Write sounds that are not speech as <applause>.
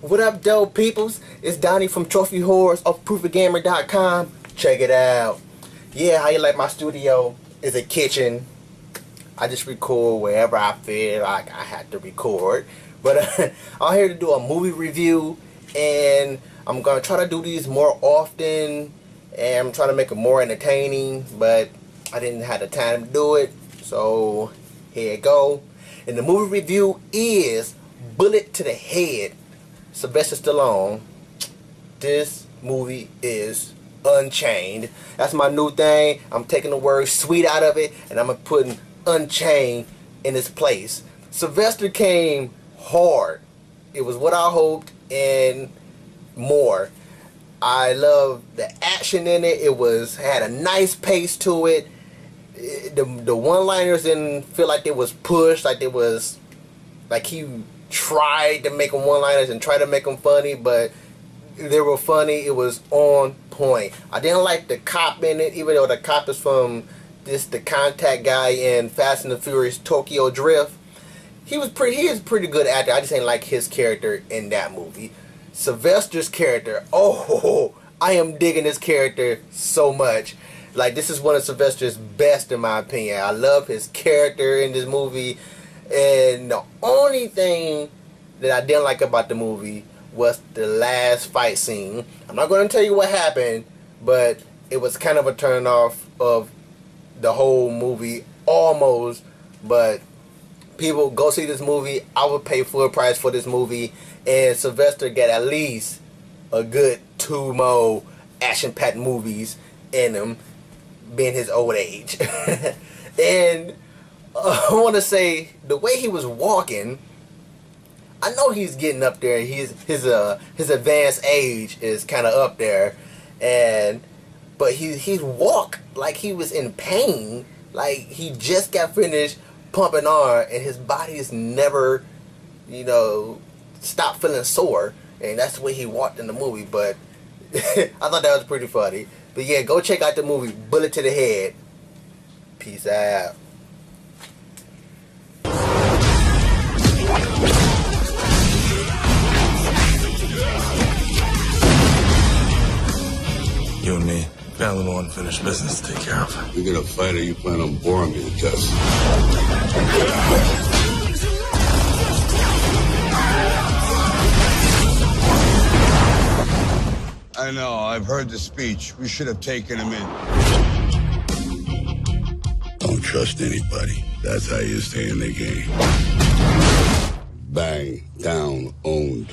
What up, dope peoples? It's Donnie from Trophy Horrors of ProvenGamer.com. Check it out. Yeah, how you like my studio? Is a kitchen. I just record wherever I feel like I have to record. But uh, <laughs> I'm here to do a movie review, and I'm gonna try to do these more often, and I'm trying to make it more entertaining. But I didn't have the time to do it, so here you go. And the movie review is Bullet to the Head. Sylvester Stallone. This movie is Unchained. That's my new thing. I'm taking the word sweet out of it and I'm putting Unchained in its place. Sylvester came hard. It was what I hoped and more. I love the action in it. It was had a nice pace to it. The the one liners didn't feel like it was pushed, like it was like he tried to make them one liners and try to make them funny, but they were funny. It was on point. I didn't like the cop in it, even though the cop is from this the contact guy in Fast and the Furious Tokyo Drift. He was pretty. He is pretty good actor. I just ain't like his character in that movie. Sylvester's character. Oh, <laughs> I am digging this character so much. Like this is one of Sylvester's best in my opinion. I love his character in this movie. And the only thing that I didn't like about the movie was the last fight scene. I'm not going to tell you what happened, but it was kind of a turn off of the whole movie almost. But people go see this movie. I would pay full price for this movie, and Sylvester get at least a good two more action-packed movies in him, being his old age. <laughs> and uh, <laughs> I want to say the way he was walking. I know he's getting up there. He's his uh his advanced age is kind of up there, and but he he walked like he was in pain, like he just got finished pumping on, and his body is never, you know, stopped feeling sore, and that's the way he walked in the movie. But <laughs> I thought that was pretty funny. But yeah, go check out the movie Bullet to the Head. Peace out. You and me got a little unfinished business to take care of. You're gonna fight or you plan on boring me to death? I know, I've heard the speech. We should have taken him in. Don't trust anybody. That's how you stay in the game. Bang, down, owned.